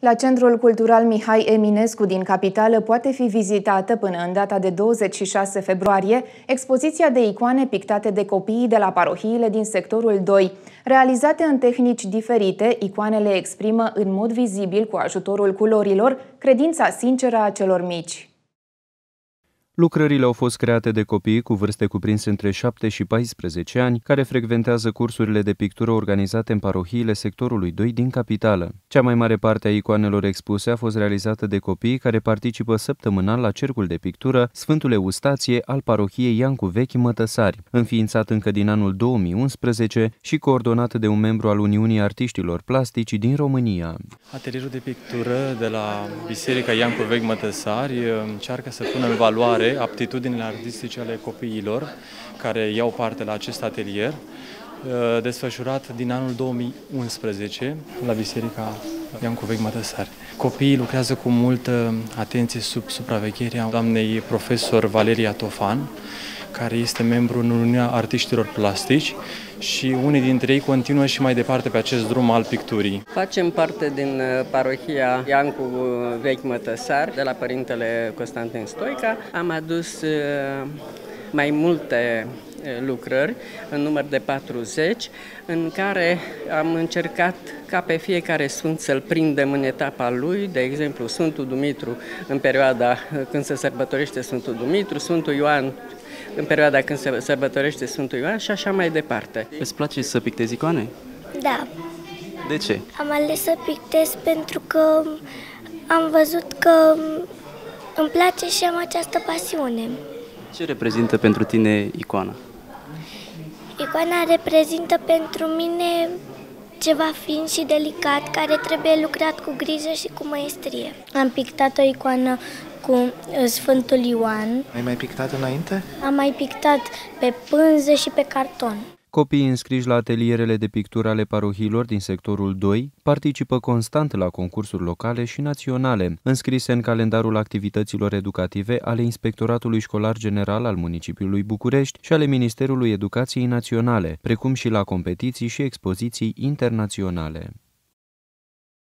La Centrul Cultural Mihai Eminescu din capitală poate fi vizitată până în data de 26 februarie expoziția de icoane pictate de copiii de la parohiile din sectorul 2. Realizate în tehnici diferite, icoanele exprimă în mod vizibil cu ajutorul culorilor credința sinceră a celor mici. Lucrările au fost create de copii cu vârste cuprinse între 7 și 14 ani, care frecventează cursurile de pictură organizate în parohiile sectorului 2 din capitală. Cea mai mare parte a icoanelor expuse a fost realizată de copii care participă săptămânal la cercul de pictură Sfântul Eustație al parohiei Iancu Vechi Mătăsari, înființat încă din anul 2011 și coordonat de un membru al Uniunii Artiștilor Plastici din România. Atelierul de pictură de la Biserica Iancu Vechi Mătăsari încearcă să pună în valoare aptitudinile artistice ale copiilor care iau parte la acest atelier, uh, desfășurat din anul 2011 la Biserica Iancu Vechi Mătăsari. Copiii lucrează cu multă atenție sub supravegherea doamnei profesor Valeria Tofan, care este membru în Uniunea Artiștilor Plastici și unii dintre ei continuă și mai departe pe acest drum al picturii. Facem parte din uh, parohia Iancu Vechi Mătăsar, de la Părintele Constantin Stoica. Am adus uh, mai multe uh, lucrări, în număr de 40, în care am încercat ca pe fiecare sfânt să-l prindem în etapa lui, de exemplu Sfântul Dumitru în perioada când se sărbătorește Sfântul Dumitru, Sfântul Ioan în perioada când se sărbătorește Sfântul Ioan și așa mai departe. Îți place să pictezi icoane? Da. De ce? Am ales să pictez pentru că am văzut că îmi place și am această pasiune. Ce reprezintă pentru tine icoana? Icoana reprezintă pentru mine ceva fin și delicat care trebuie lucrat cu grijă și cu maestrie. Am pictat o icoană cu uh, Sfântul Ioan. Ai mai pictat înainte? Am mai pictat pe pânză și pe carton. Copiii înscriși la atelierele de pictură ale parohiilor din sectorul 2 participă constant la concursuri locale și naționale, înscrise în calendarul activităților educative ale Inspectoratului Școlar General al municipiului București și ale Ministerului Educației Naționale, precum și la competiții și expoziții internaționale.